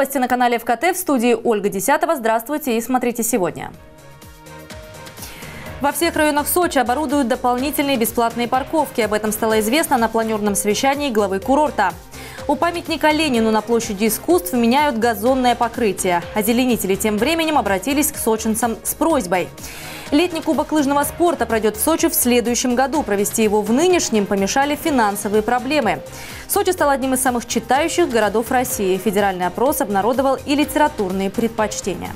Новости на канале ФКТ в студии Ольга Десятого. Здравствуйте и смотрите сегодня. Во всех районах Сочи оборудуют дополнительные бесплатные парковки. Об этом стало известно на планерном совещании главы курорта. У памятника Ленину на площади искусств меняют газонное покрытие. Озеленители тем временем обратились к сочинцам с просьбой. Летний кубок лыжного спорта пройдет в Сочи в следующем году. Провести его в нынешнем помешали финансовые проблемы. Сочи стал одним из самых читающих городов России. Федеральный опрос обнародовал и литературные предпочтения.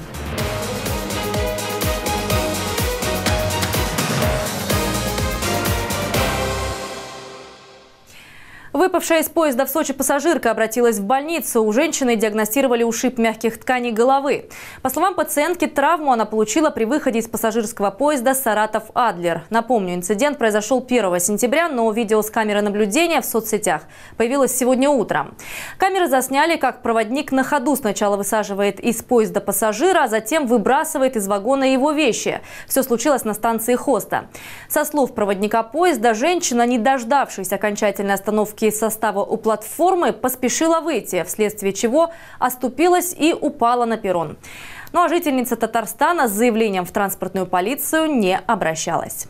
Выпавшая из поезда в Сочи пассажирка обратилась в больницу. У женщины диагностировали ушиб мягких тканей головы. По словам пациентки, травму она получила при выходе из пассажирского поезда «Саратов-Адлер». Напомню, инцидент произошел 1 сентября, но видео с камеры наблюдения в соцсетях появилось сегодня утром. Камеры засняли, как проводник на ходу сначала высаживает из поезда пассажира, а затем выбрасывает из вагона его вещи. Все случилось на станции Хоста. Со слов проводника поезда, женщина, не дождавшись окончательной остановки из состава у платформы поспешила выйти, вследствие чего оступилась и упала на перрон. Ну а жительница Татарстана с заявлением в транспортную полицию не обращалась.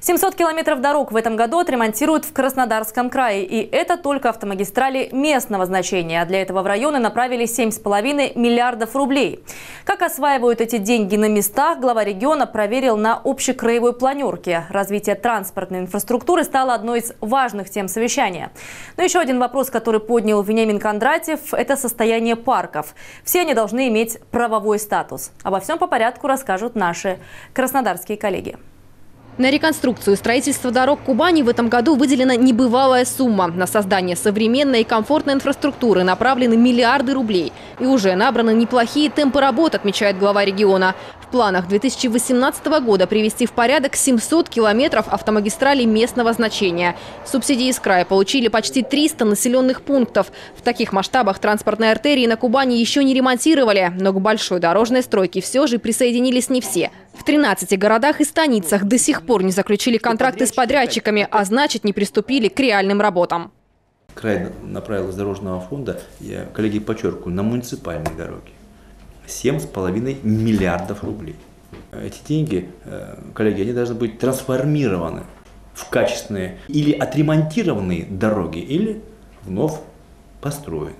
700 километров дорог в этом году отремонтируют в Краснодарском крае. И это только автомагистрали местного значения. А для этого в районы направили 7,5 миллиардов рублей. Как осваивают эти деньги на местах, глава региона проверил на общекраевой планерке. Развитие транспортной инфраструктуры стало одной из важных тем совещания. Но еще один вопрос, который поднял Вениамин Кондратьев – это состояние парков. Все они должны иметь правовой статус. Обо всем по порядку расскажут наши краснодарские коллеги. На реконструкцию и строительство дорог Кубани в этом году выделена небывалая сумма. На создание современной и комфортной инфраструктуры направлены миллиарды рублей. И уже набраны неплохие темпы работ, отмечает глава региона. В планах 2018 года привести в порядок 700 километров автомагистралей местного значения. Субсидии из края получили почти 300 населенных пунктов. В таких масштабах транспортные артерии на Кубани еще не ремонтировали. Но к большой дорожной стройке все же присоединились не все. В 13 городах и станицах до сих пор не заключили контракты с подрядчиками, а значит не приступили к реальным работам. Край направил из дорожного фонда, я, коллеги, подчеркиваю, на муниципальные дороги. 7,5 миллиардов рублей. Эти деньги, э, коллеги, они должны быть трансформированы в качественные или отремонтированные дороги, или вновь построенные.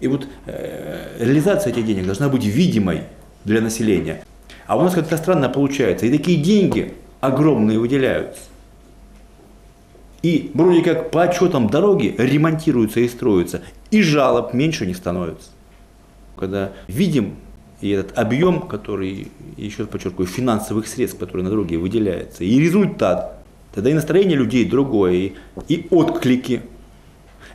И вот э, реализация этих денег должна быть видимой для населения. А у нас как-то странно получается. И такие деньги огромные выделяются. И вроде как по отчетам дороги ремонтируются и строятся. И жалоб меньше не становится. Когда видим и этот объем, который, еще подчеркиваю, финансовых средств, которые на дороге выделяется, и результат, тогда и настроение людей другое, и, и отклики,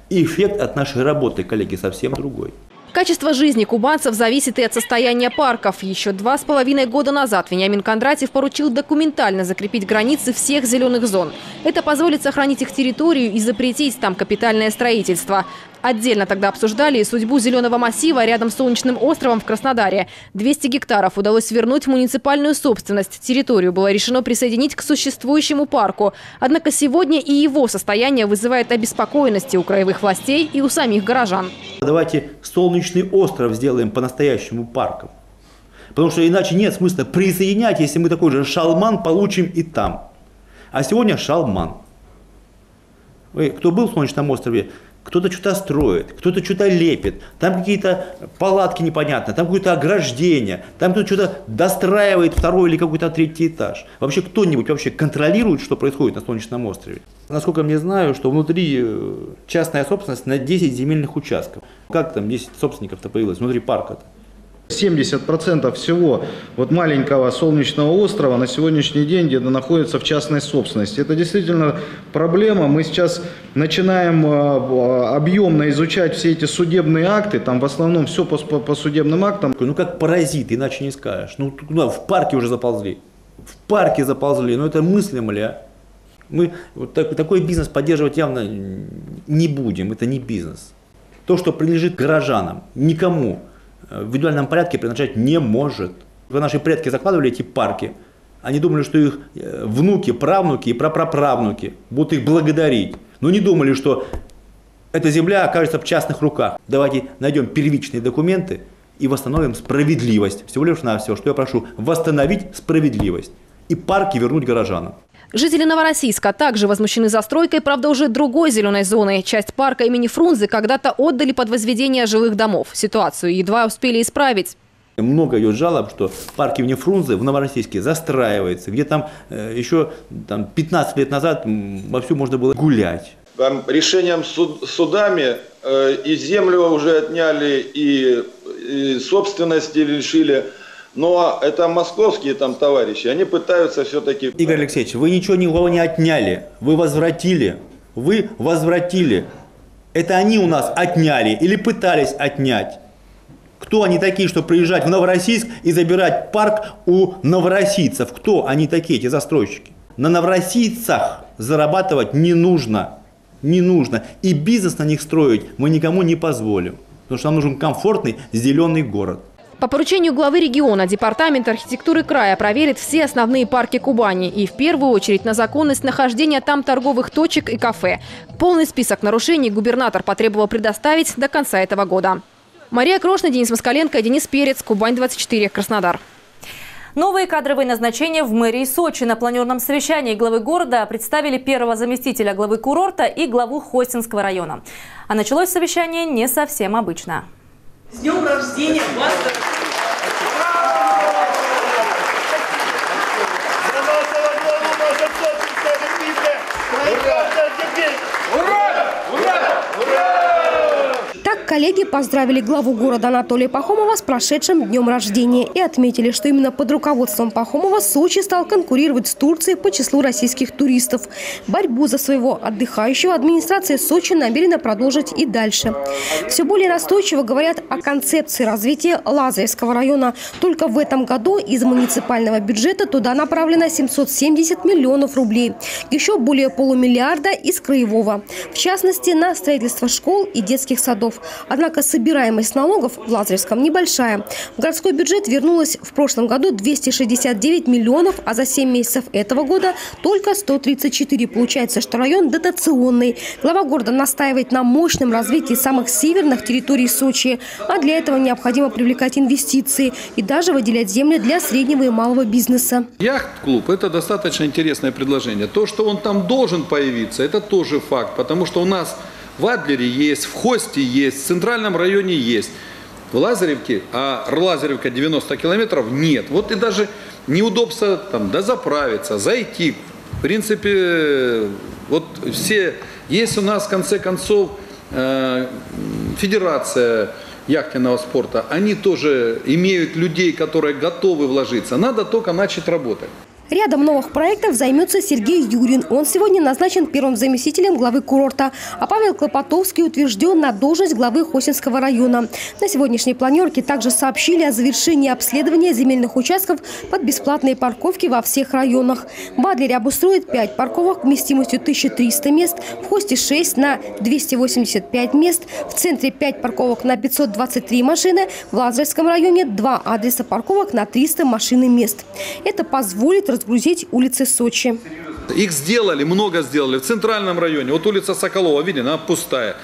и эффект от нашей работы, коллеги, совсем другой. Качество жизни кубанцев зависит и от состояния парков. Еще два с половиной года назад Вениамин Кондратьев поручил документально закрепить границы всех зеленых зон. Это позволит сохранить их территорию и запретить там капитальное строительство. Отдельно тогда обсуждали и судьбу зеленого массива рядом с Солнечным островом в Краснодаре. 200 гектаров удалось вернуть в муниципальную собственность. Территорию было решено присоединить к существующему парку. Однако сегодня и его состояние вызывает обеспокоенности у краевых властей и у самих горожан. Давайте Солнечный остров сделаем по-настоящему парком. Потому что иначе нет смысла присоединять, если мы такой же шалман получим и там. А сегодня шалман. Вы, кто был в Солнечном острове, кто-то что-то строит, кто-то что-то лепит, там какие-то палатки непонятные, там какое-то ограждение, там кто-то что-то достраивает второй или какой-то третий этаж. Вообще кто-нибудь вообще контролирует, что происходит на Солнечном острове? Насколько я знаю, что внутри э, частная собственность на 10 земельных участков. Как там 10 собственников-то появилось внутри парка-то? 70% всего вот маленького солнечного острова на сегодняшний день где-то находится в частной собственности. Это действительно проблема. Мы сейчас начинаем э, объемно изучать все эти судебные акты. Там в основном все по, по, по судебным актам. Ну как паразит, иначе не скажешь. Ну туда, в парке уже заползли. В парке заползли. Ну это мыслимо ли, а? Мы вот так, такой бизнес поддерживать явно не будем. Это не бизнес. То, что принадлежит горожанам, никому в индивидуальном порядке принадлежать не может. Когда наши предки закладывали эти парки, они думали, что их э, внуки, правнуки и прапраправнуки будут их благодарить. Но не думали, что эта земля окажется в частных руках. Давайте найдем первичные документы и восстановим справедливость. Всего лишь на все, что я прошу, восстановить справедливость и парки вернуть горожанам. Жители Новороссийска также возмущены застройкой, правда, уже другой зеленой зоны. Часть парка имени Фрунзе когда-то отдали под возведение жилых домов. Ситуацию едва успели исправить. Много идет жалоб, что парк имени Фрунзе в Новороссийске застраивается, где там э, еще там, 15 лет назад вовсю можно было гулять. Там решением суд, судами э, и землю уже отняли, и, и собственности лишили. Но это московские там товарищи, они пытаются все-таки... Игорь Алексеевич, вы ничего никого не отняли, вы возвратили. Вы возвратили. Это они у нас отняли или пытались отнять. Кто они такие, чтобы приезжать в Новороссийск и забирать парк у новороссийцев? Кто они такие, эти застройщики? На новороссийцах зарабатывать не нужно. Не нужно. И бизнес на них строить мы никому не позволим. Потому что нам нужен комфортный зеленый город. По поручению главы региона Департамент архитектуры края проверит все основные парки Кубани и в первую очередь на законность нахождения там торговых точек и кафе. Полный список нарушений губернатор потребовал предоставить до конца этого года. Мария Крошна, Денис Москаленко, Денис Перец, Кубань-24, Краснодар. Новые кадровые назначения в мэрии Сочи. На планерном совещании главы города представили первого заместителя главы курорта и главу Хостинского района. А началось совещание не совсем обычно. С днем рождения вас! Коллеги поздравили главу города Анатолия Пахомова с прошедшим днем рождения и отметили, что именно под руководством Пахомова Сочи стал конкурировать с Турцией по числу российских туристов. Борьбу за своего отдыхающего администрация Сочи намерена продолжить и дальше. Все более настойчиво говорят о концепции развития Лазаревского района. Только в этом году из муниципального бюджета туда направлено 770 миллионов рублей. Еще более полумиллиарда из краевого. В частности, на строительство школ и детских садов. Однако собираемость налогов в Лазаревском небольшая. В городской бюджет вернулось в прошлом году 269 миллионов, а за 7 месяцев этого года только 134. Получается, что район дотационный. Глава города настаивает на мощном развитии самых северных территорий Сочи. А для этого необходимо привлекать инвестиции и даже выделять земли для среднего и малого бизнеса. Яхт-клуб – это достаточно интересное предложение. То, что он там должен появиться, это тоже факт, потому что у нас в Адлере есть, в Хосте есть, в Центральном районе есть. В Лазаревке, а Лазаревка 90 километров, нет. Вот и даже неудобство там дозаправиться, зайти. В принципе, вот все, есть у нас в конце концов э, федерация яхтенного спорта, они тоже имеют людей, которые готовы вложиться. Надо только начать работать. Рядом новых проектов займется Сергей Юрин. Он сегодня назначен первым заместителем главы курорта. А Павел Клопотовский утвержден на должность главы Хосинского района. На сегодняшней планерке также сообщили о завершении обследования земельных участков под бесплатные парковки во всех районах. Бадлере обустроит 5 парковок вместимостью 1300 мест, в Хосте 6 на 285 мест, в центре 5 парковок на 523 машины, в Лазаревском районе 2 адреса парковок на 300 машин и мест. Это позволит разгрузить улицы Сочи. Их сделали, много сделали. В центральном районе, вот улица Соколова, видно, она пустая.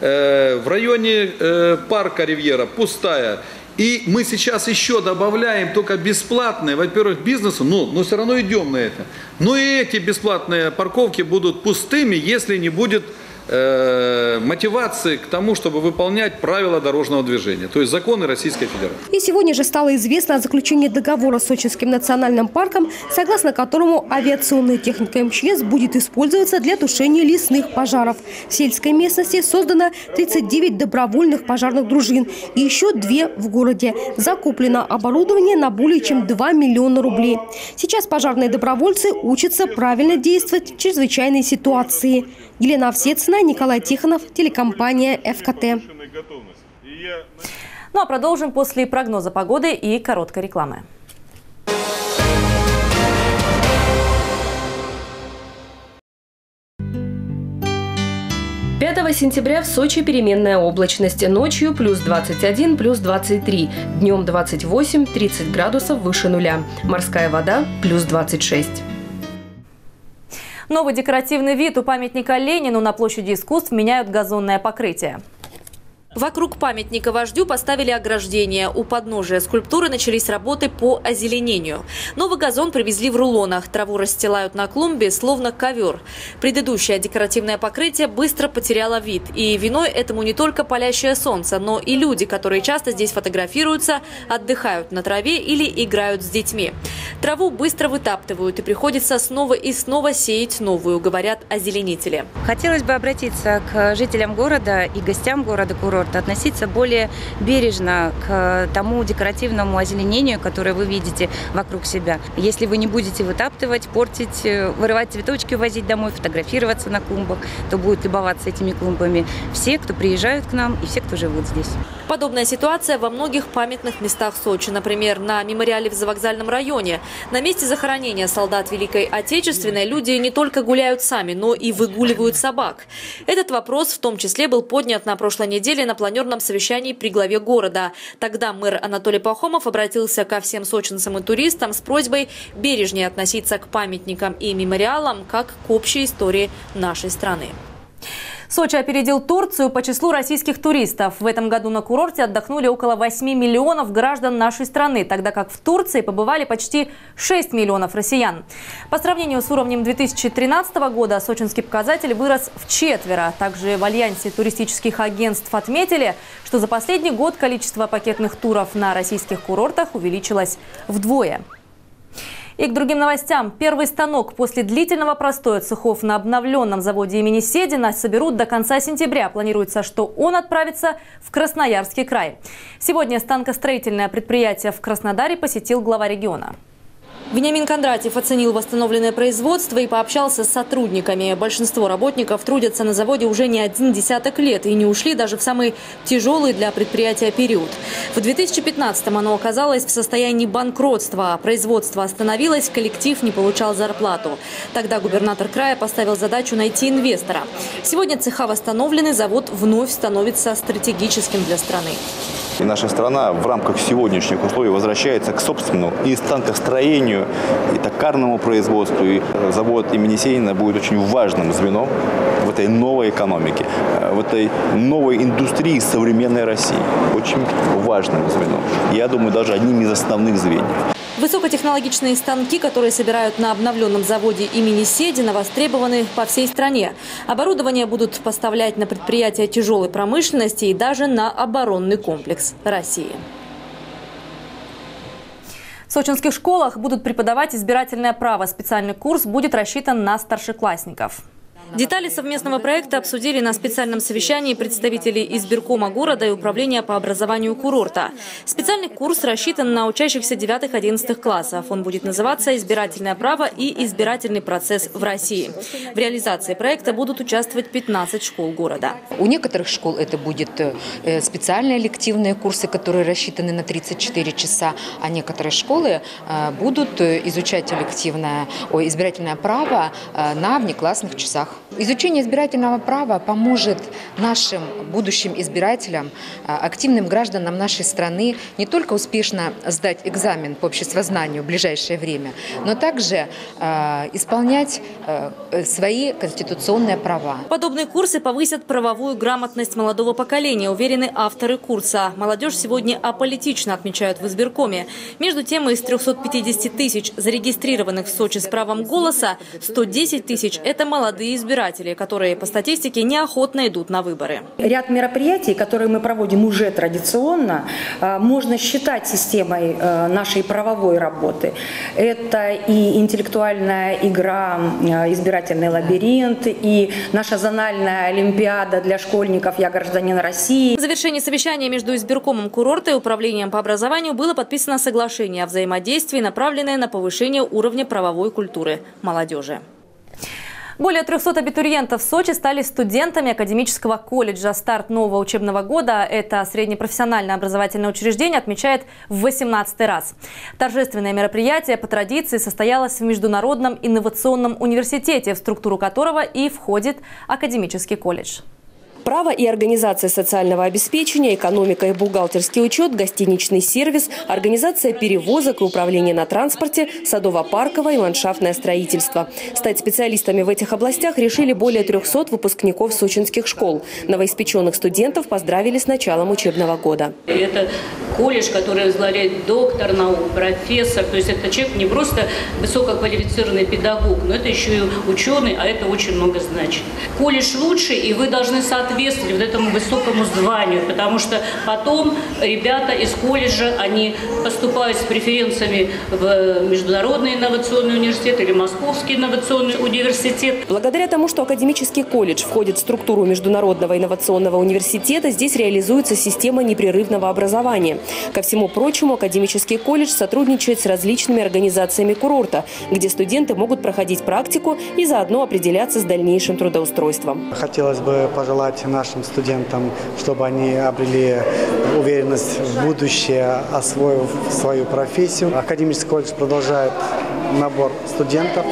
Э, в районе э, парка Ривьера пустая. И мы сейчас еще добавляем только бесплатные, во-первых, бизнесу, но, но все равно идем на это. Но и эти бесплатные парковки будут пустыми, если не будет мотивации к тому, чтобы выполнять правила дорожного движения, то есть законы Российской Федерации. И сегодня же стало известно о заключении договора с Сочинским национальным парком, согласно которому авиационная техника МЧС будет использоваться для тушения лесных пожаров. В сельской местности создано 39 добровольных пожарных дружин и еще две в городе. Закуплено оборудование на более чем 2 миллиона рублей. Сейчас пожарные добровольцы учатся правильно действовать в чрезвычайной ситуации. Елена Овсецина, Николай Тихонов, телекомпания ФКТ. Ну а продолжим после прогноза погоды и короткой рекламы. Пятого сентября в Сочи переменная облачность. Ночью плюс 21, плюс 23. Днем 28, 30 градусов выше нуля. Морская вода плюс 26. Новый декоративный вид у памятника Ленину на площади искусств меняют газонное покрытие. Вокруг памятника вождю поставили ограждение. У подножия скульптуры начались работы по озеленению. Новый газон привезли в рулонах. Траву расстилают на клумбе, словно ковер. Предыдущее декоративное покрытие быстро потеряло вид. И виной этому не только палящее солнце, но и люди, которые часто здесь фотографируются, отдыхают на траве или играют с детьми. Траву быстро вытаптывают и приходится снова и снова сеять новую, говорят озеленители. Хотелось бы обратиться к жителям города и гостям города курорта курорта, относиться более бережно к тому декоративному озеленению, которое вы видите вокруг себя. Если вы не будете вытаптывать, портить, э, вырывать цветочки, увозить домой, фотографироваться на клумбах, то будут любоваться этими клумбами все, кто приезжают к нам и все, кто живут здесь. Подобная ситуация во многих памятных местах Сочи. Например, на мемориале в Завокзальном районе. На месте захоронения солдат Великой Отечественной люди не только гуляют сами, но и выгуливают собак. Этот вопрос в том числе был поднят на прошлой неделе на планерном совещании при главе города. Тогда мэр Анатолий Пахомов обратился ко всем сочинцам и туристам с просьбой бережнее относиться к памятникам и мемориалам, как к общей истории нашей страны. Сочи опередил Турцию по числу российских туристов. В этом году на курорте отдохнули около 8 миллионов граждан нашей страны, тогда как в Турции побывали почти 6 миллионов россиян. По сравнению с уровнем 2013 года сочинский показатель вырос в четверо. Также в Альянсе туристических агентств отметили, что за последний год количество пакетных туров на российских курортах увеличилось вдвое. И к другим новостям. Первый станок после длительного простоя цехов на обновленном заводе имени Седина соберут до конца сентября. Планируется, что он отправится в Красноярский край. Сегодня станкостроительное предприятие в Краснодаре посетил глава региона. Вениамин Кондратьев оценил восстановленное производство и пообщался с сотрудниками. Большинство работников трудятся на заводе уже не один десяток лет и не ушли даже в самый тяжелый для предприятия период. В 2015-м оно оказалось в состоянии банкротства. Производство остановилось, коллектив не получал зарплату. Тогда губернатор края поставил задачу найти инвестора. Сегодня цеха восстановлены, завод вновь становится стратегическим для страны. И наша страна в рамках сегодняшних условий возвращается к собственному и станкостроению, и токарному производству. И завод имени Сенина будет очень важным звеном в этой новой экономике, э, в этой новой индустрии современной России. Очень важным звеном. Я думаю, даже одним из основных звеньев. Высокотехнологичные станки, которые собирают на обновленном заводе имени Седина, востребованы по всей стране. Оборудование будут поставлять на предприятия тяжелой промышленности и даже на оборонный комплекс России. В сочинских школах будут преподавать избирательное право. Специальный курс будет рассчитан на старшеклассников. Детали совместного проекта обсудили на специальном совещании представители избиркома города и управления по образованию курорта. Специальный курс рассчитан на учащихся 9-11 классов. Он будет называться «Избирательное право и избирательный процесс в России». В реализации проекта будут участвовать 15 школ города. У некоторых школ это будет э, специальные лективные курсы, которые рассчитаны на 34 часа, а некоторые школы э, будут э, изучать элективное, избирательное право на внеклассных часах. Изучение избирательного права поможет нашим будущим избирателям, а, активным гражданам нашей страны не только успешно сдать экзамен по обществознанию в ближайшее время, но также а, исполнять а, свои конституционные права. Подобные курсы повысят правовую грамотность молодого поколения, уверены авторы курса. Молодежь сегодня аполитично отмечают в избиркоме. Между тем, из 350 тысяч зарегистрированных в Сочи с правом голоса, 110 тысяч – это молодые избиратели избиратели, которые по статистике неохотно идут на выборы. Ряд мероприятий, которые мы проводим уже традиционно, а, можно считать системой а, нашей правовой работы. Это и интеллектуальная игра а, «Избирательный лабиринт», и наша зональная олимпиада для школьников «Я гражданин России». В завершении совещания между избиркомом курорта и управлением по образованию было подписано соглашение о взаимодействии, направленное на повышение уровня правовой культуры молодежи. Более 300 абитуриентов в Сочи стали студентами академического колледжа. Старт нового учебного года это среднепрофессиональное образовательное учреждение отмечает в 18 раз. Торжественное мероприятие по традиции состоялось в Международном инновационном университете, в структуру которого и входит академический колледж. Право и организация социального обеспечения, экономика и бухгалтерский учет, гостиничный сервис, организация перевозок и управление на транспорте, садово-парковое и ландшафтное строительство. Стать специалистами в этих областях решили более 300 выпускников сочинских школ. Новоиспеченных студентов поздравили с началом учебного года. Это колледж, который возглавляет доктор наук, профессор. То есть это человек не просто высококвалифицированный педагог, но это еще и ученый, а это очень много значит. Колледж лучше, и вы должны соответствовать вот этому высокому званию, потому что потом ребята из колледжа, они поступают с преференциями в Международный инновационный университет или Московский инновационный университет. Благодаря тому, что академический колледж входит в структуру Международного инновационного университета, здесь реализуется система непрерывного образования. Ко всему прочему, академический колледж сотрудничает с различными организациями курорта, где студенты могут проходить практику и заодно определяться с дальнейшим трудоустройством. Хотелось бы пожелать нашим студентам, чтобы они обрели уверенность в будущее, освоив свою профессию. Академический колледж продолжает набор студентов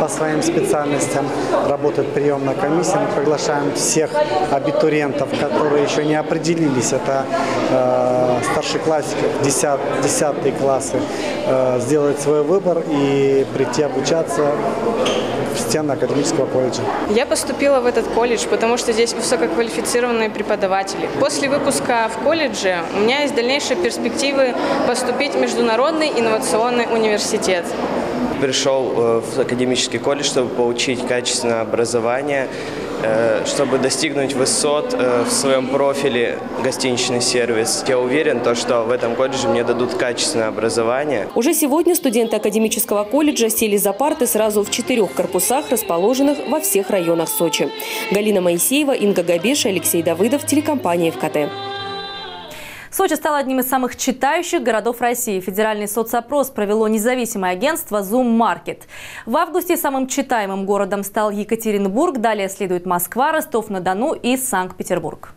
по своим специальностям. Работает приемная комиссия. Мы приглашаем всех абитуриентов, которые еще не определились. Это э, старшеклассников, 10, 10 классы, э, сделать свой выбор и прийти обучаться стены академического колледжа. Я поступила в этот колледж, потому что здесь высококвалифицированные преподаватели. После выпуска в колледже у меня есть дальнейшие перспективы поступить в Международный инновационный университет. Пришел э, в академический колледж, чтобы получить качественное образование, чтобы достигнуть высот э, в своем профиле гостиничный сервис. Я уверен, то, что в этом колледже мне дадут качественное образование. Уже сегодня студенты академического колледжа сели за парты сразу в четырех корпусах, расположенных во всех районах Сочи. Галина Моисеева, Инга Габеша, Алексей Давыдов, телекомпания «ФКТ». Сочи стал одним из самых читающих городов России. Федеральный соцопрос провело независимое агентство Zoom Market. В августе самым читаемым городом стал Екатеринбург, далее следует Москва, Ростов-на-Дону и Санкт-Петербург.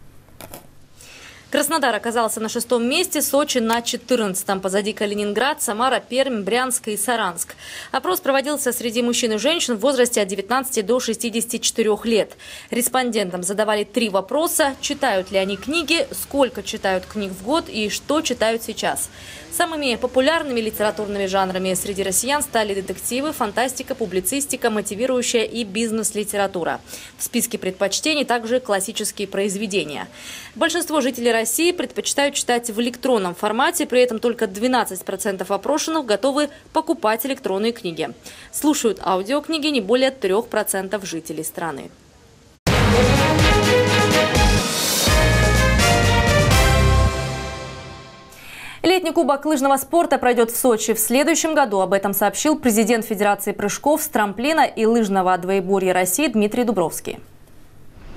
Краснодар оказался на шестом месте, Сочи на четырнадцатом. Позади Калининград, Самара, Пермь, Брянск и Саранск. Опрос проводился среди мужчин и женщин в возрасте от 19 до 64 лет. Респондентам задавали три вопроса. Читают ли они книги, сколько читают книг в год и что читают сейчас. Самыми популярными литературными жанрами среди россиян стали детективы, фантастика, публицистика, мотивирующая и бизнес-литература. В списке предпочтений также классические произведения. Большинство жителей России предпочитают читать в электронном формате, при этом только 12% опрошенных готовы покупать электронные книги. Слушают аудиокниги не более 3% жителей страны. Летний кубок лыжного спорта пройдет в Сочи в следующем году. Об этом сообщил президент Федерации прыжков с трамплина и лыжного двоеборья России Дмитрий Дубровский.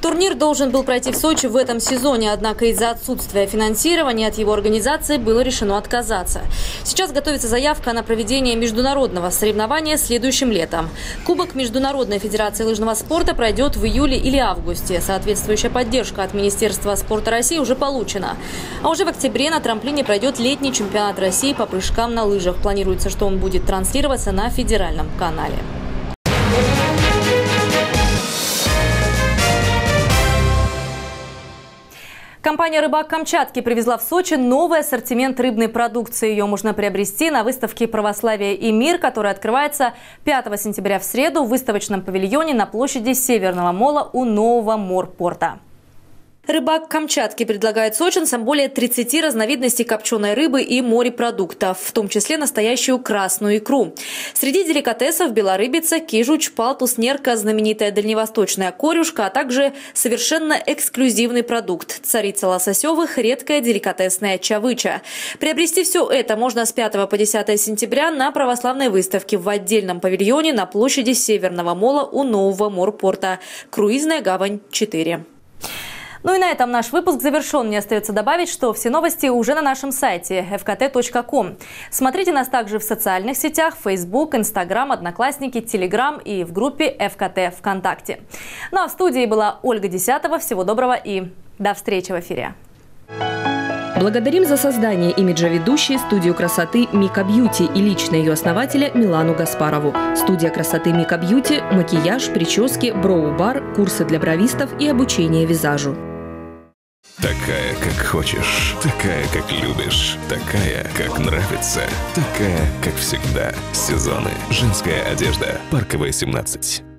Турнир должен был пройти в Сочи в этом сезоне, однако из-за отсутствия финансирования от его организации было решено отказаться. Сейчас готовится заявка на проведение международного соревнования следующим летом. Кубок Международной Федерации лыжного спорта пройдет в июле или августе. Соответствующая поддержка от Министерства спорта России уже получена. А уже в октябре на трамплине пройдет летний чемпионат России по прыжкам на лыжах. Планируется, что он будет транслироваться на федеральном канале. Компания «Рыбак Камчатки» привезла в Сочи новый ассортимент рыбной продукции. Ее можно приобрести на выставке «Православие и мир», которая открывается 5 сентября в среду в выставочном павильоне на площади Северного мола у нового морпорта. Рыбак Камчатки предлагает сочинцам более 30 разновидностей копченой рыбы и морепродуктов, в том числе настоящую красную икру. Среди деликатесов белорыбица, кижуч, палтус, нерка, знаменитая дальневосточная корюшка, а также совершенно эксклюзивный продукт – царица лососевых, редкая деликатесная чавыча. Приобрести все это можно с 5 по 10 сентября на православной выставке в отдельном павильоне на площади Северного мола у нового морпорта. Круизная гавань 4. Ну и на этом наш выпуск завершен. Мне остается добавить, что все новости уже на нашем сайте fkt.com. Смотрите нас также в социальных сетях Facebook, Instagram, Одноклассники, Telegram и в группе ФКТ ВКонтакте. Ну а в студии была Ольга Десятого. Всего доброго и до встречи в эфире. Благодарим за создание имиджа ведущей студию красоты Мика Бьюти и лично ее основателя Милану Гаспарову. Студия красоты Мика Бьюти – макияж, прически, броу-бар, курсы для бровистов и обучение визажу. Такая, как хочешь. Такая, как любишь. Такая, как нравится. Такая, как всегда. Сезоны. Женская одежда. Парковая 17.